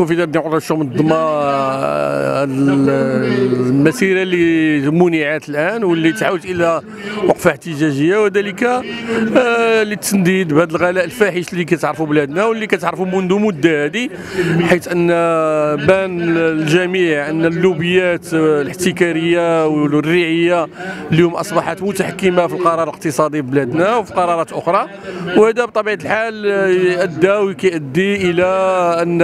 الكونفدراسيون منظمه المسيرة اللي منعت الآن واللي تحولت إلى وقفة احتجاجية وذلك آه، للتسديد بهذا الغلاء الفاحش اللي كتعرفوا بلادنا واللي كتعرفوا منذ مدة هذه حيث أن بان الجميع أن اللوبيات الاحتكارية والريعيه اليوم أصبحت متحكمة في القرار الاقتصادي ببلادنا وفي قرارات أخرى وهذا بطبيعة الحال ادى وكيؤدي إلى أن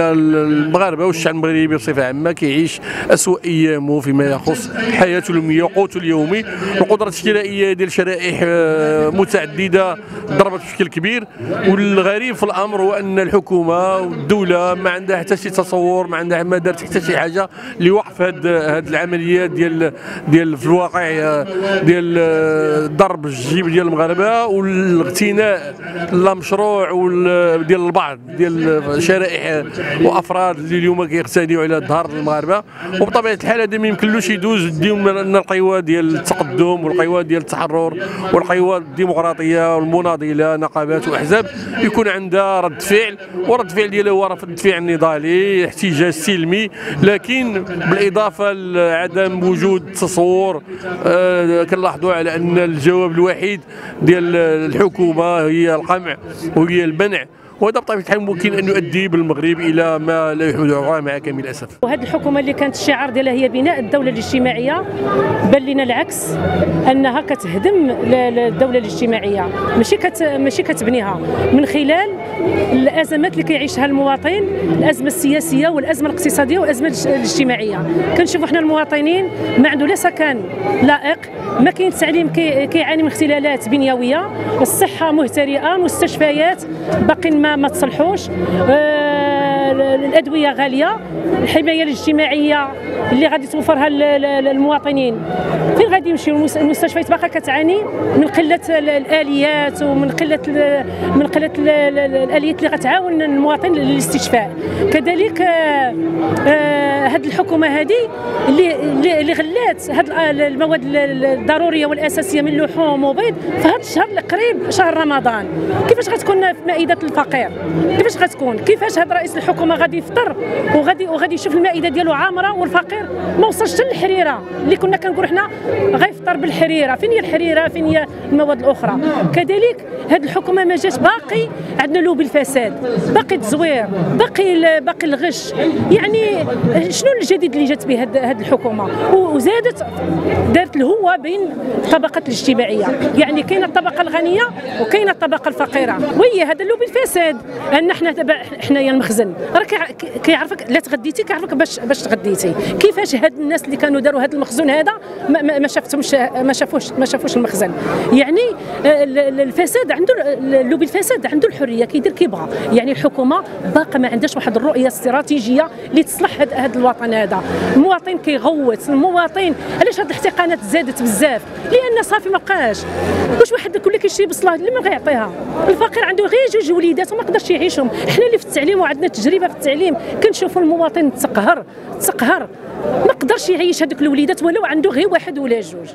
المغاربة والشعب المغربي بصفة عامة كيعيش اسوء ايامه فيما يخص حياته اليوميه وقوته اليومي القدرة الشرائيه ديال شرائح آه، متعددة ضربت بشكل كبير. والغريب في الأمر هو أن الحكومة والدولة ما عندها حتى شي تصور ما عندها ما دارت حتى شي حاجة لوقف هاد هاد العمليات ديال ديال في الواقع آه، ديال آه، ضرب الجيب ديال المغاربة والاغتناء لا ديال البعض ديال شرائح وأفراد. اللي اليوم كيغتنيوا على ظهر المغاربة. وبطبيعة الحال هذا ما يمكنلوش يدوز. ديهم من القوى ديال التقدم والقوى ديال التحرر والقوى الديمقراطية والمناضلة نقابات وأحزاب. يكون عندها رد فعل ورد فعل ديالها هو رد فعل نضالي احتجاج سلمي. لكن بالإضافة لعدم وجود تصور آه كنلاحظوا على أن الجواب الوحيد ديال الحكومة هي القمع وهي المنع وهذا بطبيعة الحال ممكن أن يؤدي بالمغرب إلى ما لا يحمد مع كامل الأسف. وهذه الحكومة اللي كانت الشعار ديالها هي بناء الدولة الاجتماعية بان لنا العكس أنها كتهدم الدولة الاجتماعية. ماشي كت ماشي كتبنيها. من خلال الأزمات اللي كيعيشها المواطن الأزمة السياسية والأزمة الاقتصادية والأزمة الاجتماعية. كنشوفوا حنا المواطنين ما عنده لا سكن لائق ما كاين التعليم كيعاني من اختلالات بنيوية. الصحة مهترئة مستشفيات باقي ما ما تصلحوش. آه، الادويه غالية الحماية الاجتماعية اللي غادي توفرها للمواطنين. فين غادي يمشيو المستشفيات باقا كتعاني من قلة الآليات ومن قلة من قلة الآليات اللي غتعاون المواطن للاستشفاء. كذلك هذه آه، الحكومة هذه اللي اللي غلات هذه المواد الضرورية والأساسية من لحوم وبيض في هذا الشهر القريب شهر رمضان. كيفاش غتكون في مائدة الفقير؟ كيفاش غتكون؟ كيفاش هذا رئيس الحكومة غادي يفطر وغادي وغادي يشوف المائدة ديالو عامرة والفقير ما وصلش للحريرة اللي كنا كنقول حنا غيفطر بالحريرة. فين هي الحريرة؟ فين هي المواد الأخرى. كذلك هذه الحكومة ما جات باقي عندنا لوب الفساد باقي التزوير باقي باقي الغش. يعني شنو الجديد اللي جات به هذه الحكومة؟ وزادت دارت الهوه بين الطبقات الاجتماعية. يعني كاينة الطبقة الغنية وكاينة الطبقة الفقيرة. وهي هذا اللوب الفساد. أن حنا حنايا المخزن. راه كيعرفك لا تغديتي كيعرفك باش باش تغديتي. كيفاش هاد الناس اللي كانوا داروا هذا المخزون هذا ما شافتهمش ما شافوش ما شافوش المخزن؟ يعني آه، الفساد عنده اللوبي الفساد عنده الحرية. كيدير كيبغى. يعني الحكومة باقا ما عندهاش واحد الرؤية استراتيجية اللي تصلح هذا الوطن هذا. المواطن كيغوت المواطن علاش هاد الاحتقانات زادت بزاف؟ لأن صافي ما بقاش. واش واحد كل كيشري بصله اللي ما غيعطيها. الفقير عنده غير جوج وليدات وما قدرش يعيشهم. حنا اللي في التعليم وعندنا تجربة في التعليم. كنشوفوا المواطن تقهر تقهر ما قدرش يعيش هذوك الوليدات ولو عنده غير واحد ولا جوج.